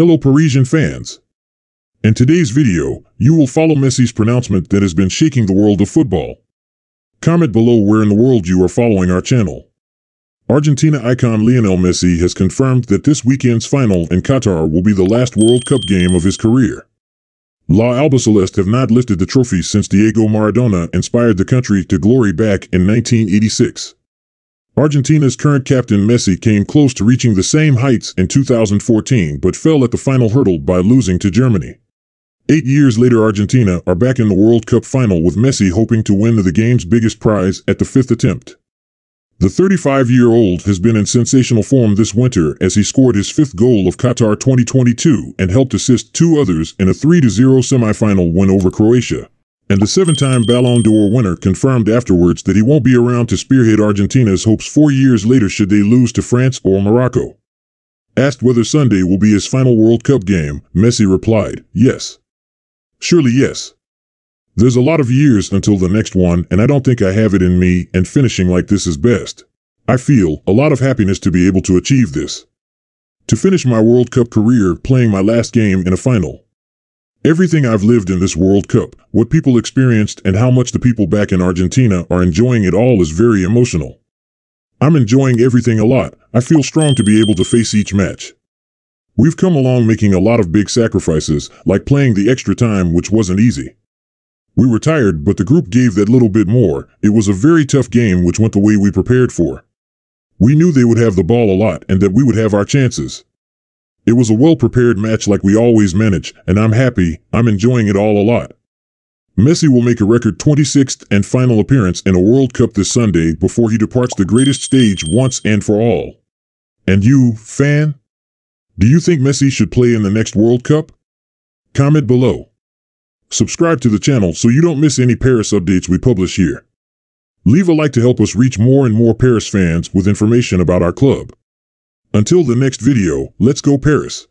Hello Parisian fans. In today's video, you will follow Messi's pronouncement that has been shaking the world of football. Comment below where in the world you are following our channel. Argentina icon Lionel Messi has confirmed that this weekend's final in Qatar will be the last World Cup game of his career. La Albiceleste have not lifted the trophy since Diego Maradona inspired the country to glory back in 1986. Argentina's current captain Messi came close to reaching the same heights in 2014 but fell at the final hurdle by losing to Germany. Eight years later, Argentina are back in the World Cup final with Messi hoping to win the game's biggest prize at the fifth attempt. The 35-year-old has been in sensational form this winter as he scored his fifth goal of Qatar 2022 and helped assist two others in a 3-0 semifinal win over Croatia. And the seven-time Ballon d'Or winner confirmed afterwards that he won't be around to spearhead Argentina's hopes four years later should they lose to France or Morocco. Asked whether Sunday will be his final World Cup game, Messi replied, yes. Surely yes. There's a lot of years until the next one, and I don't think I have it in me, and finishing like this is best. I feel a lot of happiness to be able to achieve this. To finish my World Cup career playing my last game in a final. Everything I've lived in this World Cup, what people experienced, and how much the people back in Argentina are enjoying it all is very emotional. I'm enjoying everything a lot. I feel strong to be able to face each match. We've come along making a lot of big sacrifices, like playing the extra time, which wasn't easy. We were tired, but the group gave that little bit more. It was a very tough game, which went the way we prepared for. We knew they would have the ball a lot and that we would have our chances. It was a well-prepared match like we always manage, and I'm happy, I'm enjoying it all a lot. Messi will make a record 26th and final appearance in a World Cup this Sunday before he departs the greatest stage once and for all. And you, fan? Do you think Messi should play in the next World Cup? Comment below. Subscribe to the channel so you don't miss any Paris updates we publish here. Leave a like to help us reach more and more Paris fans with information about our club. Until the next video, let's go Paris.